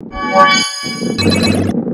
What?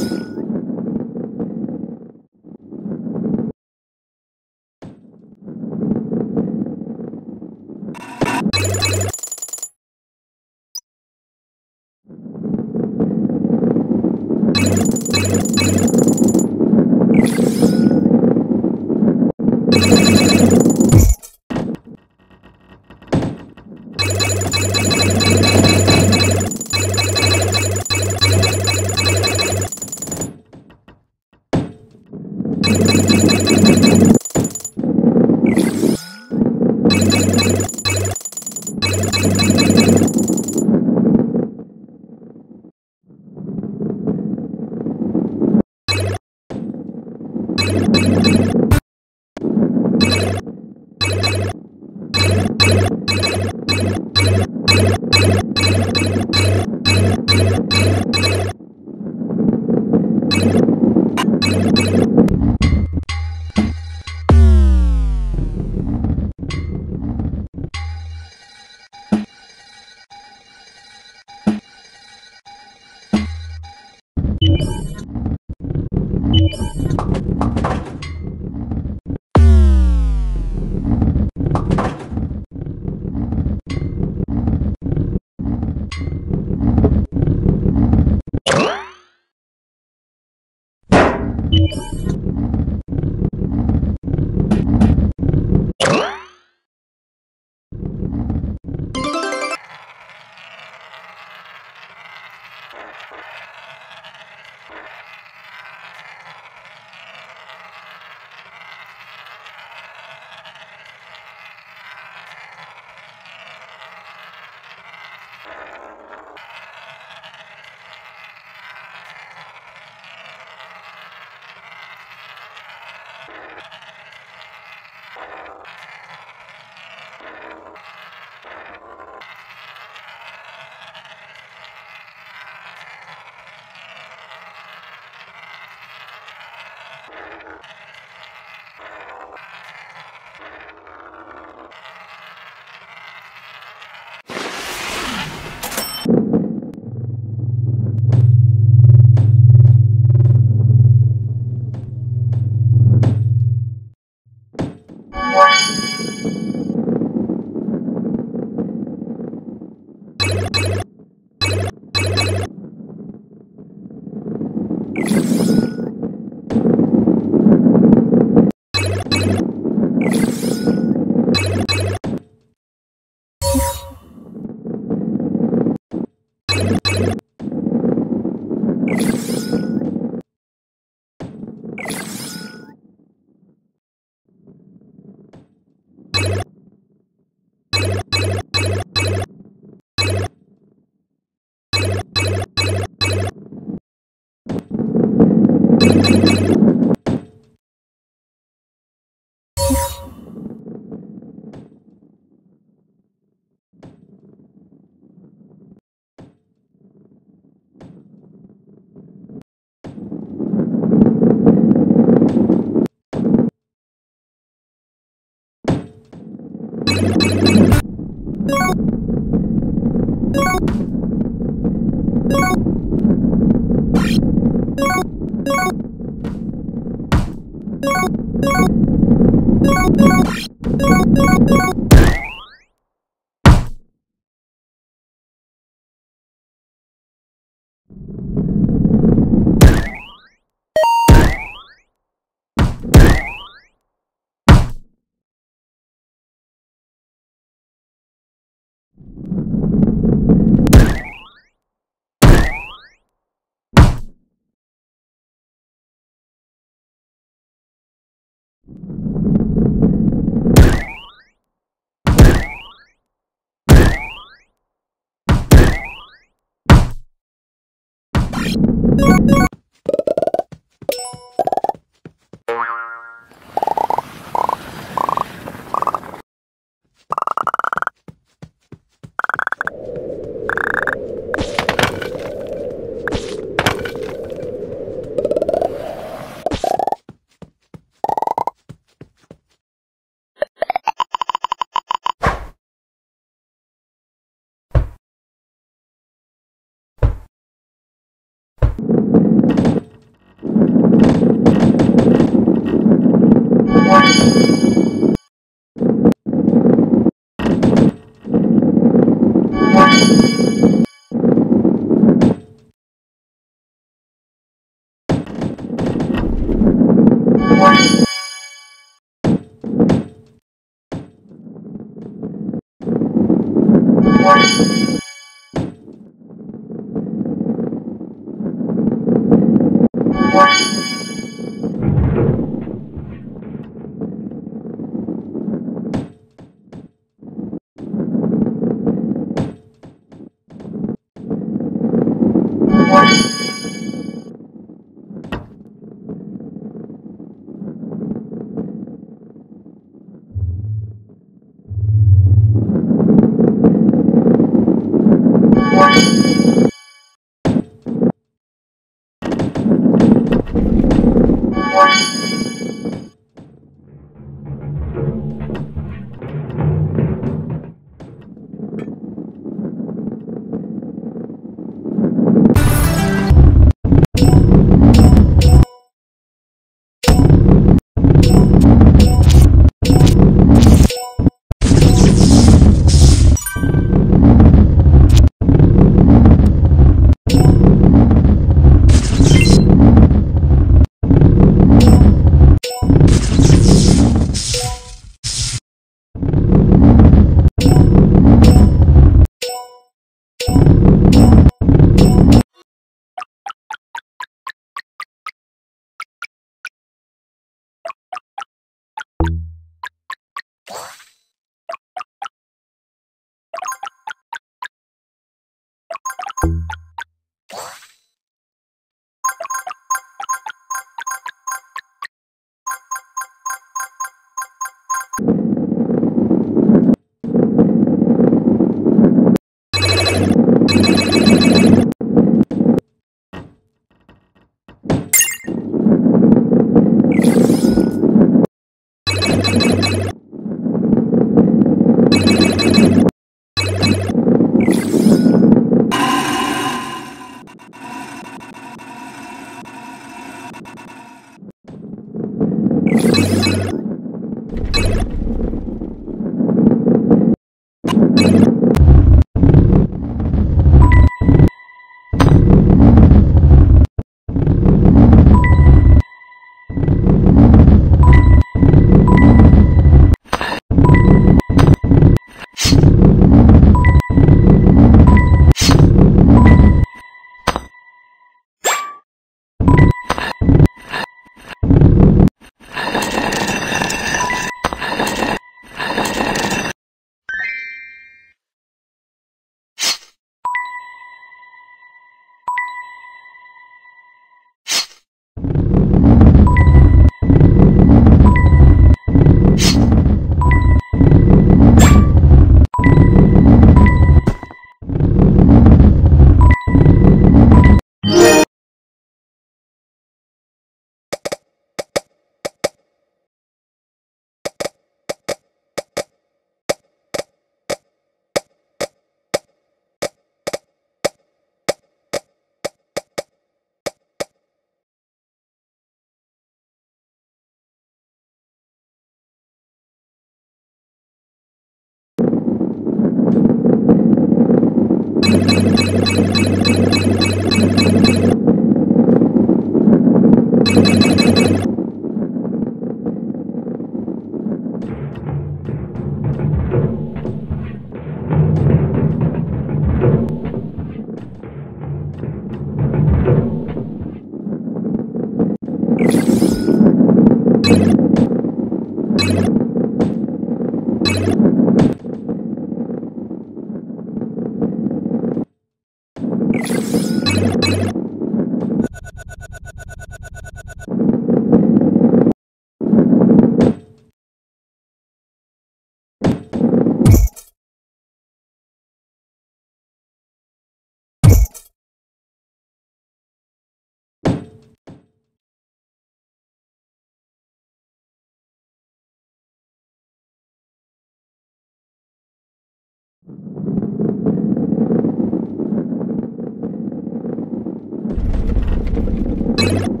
you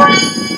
Bye.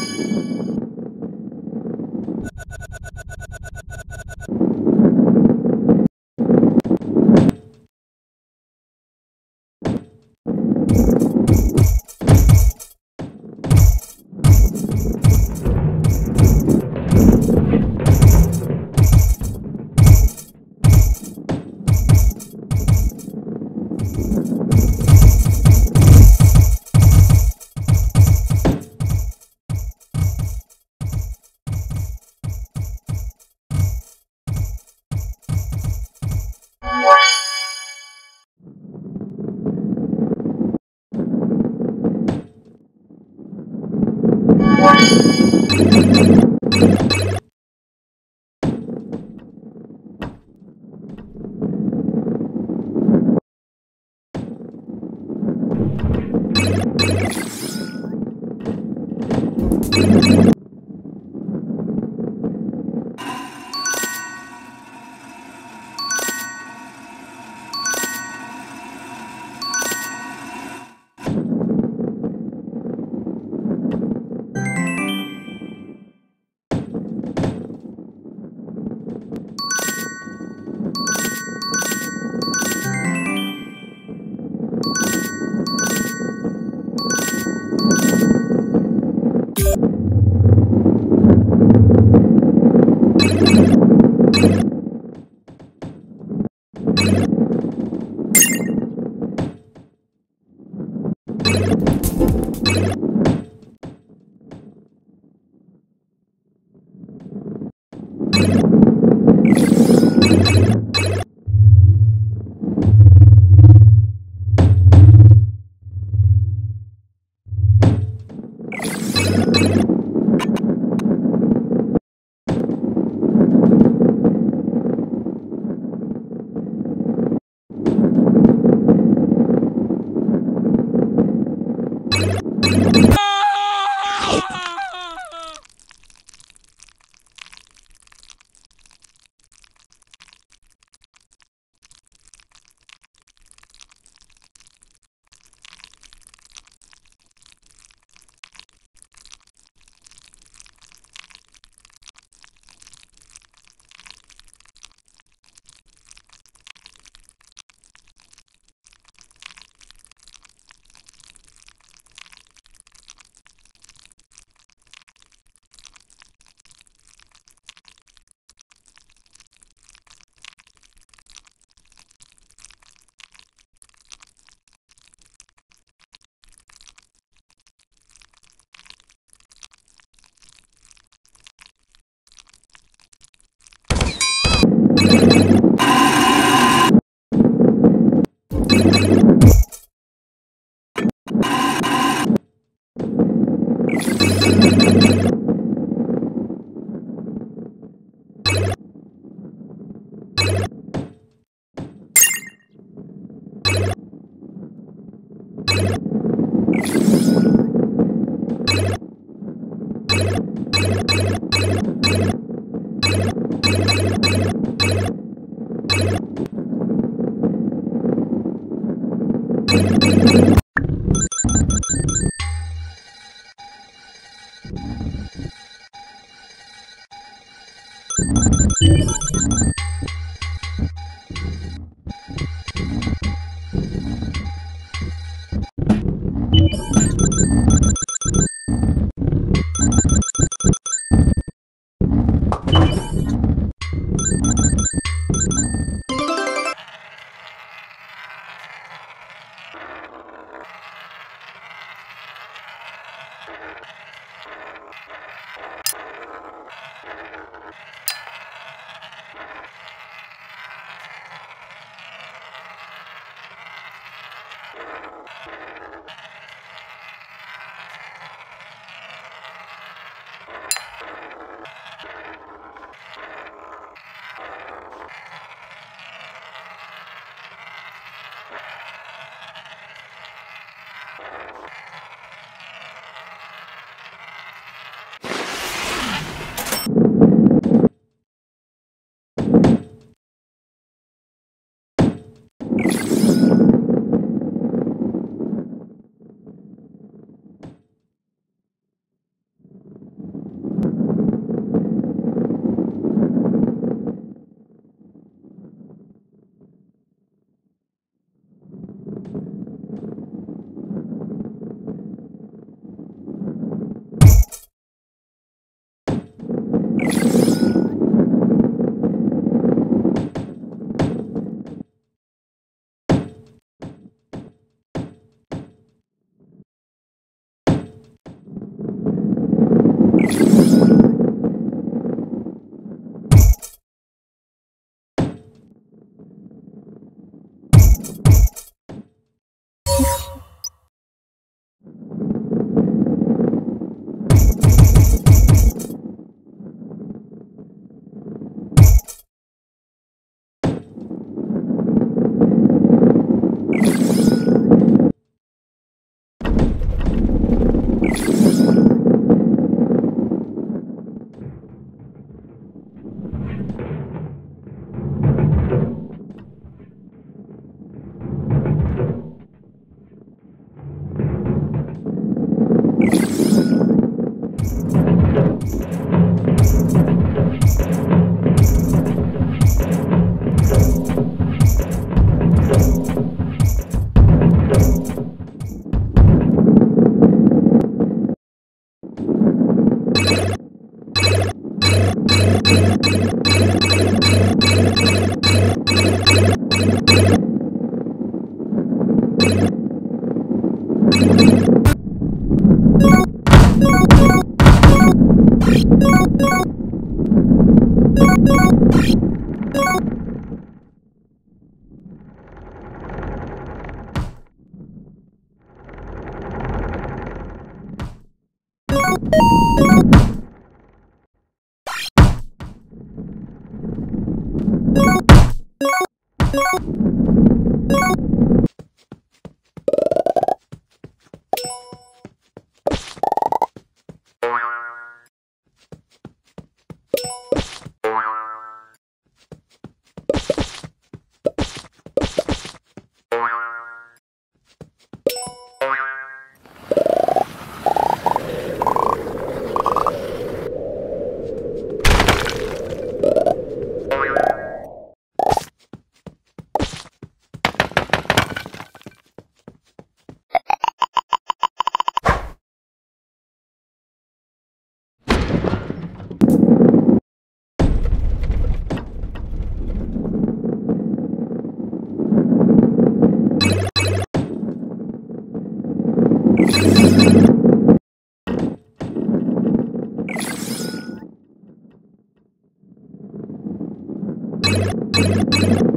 You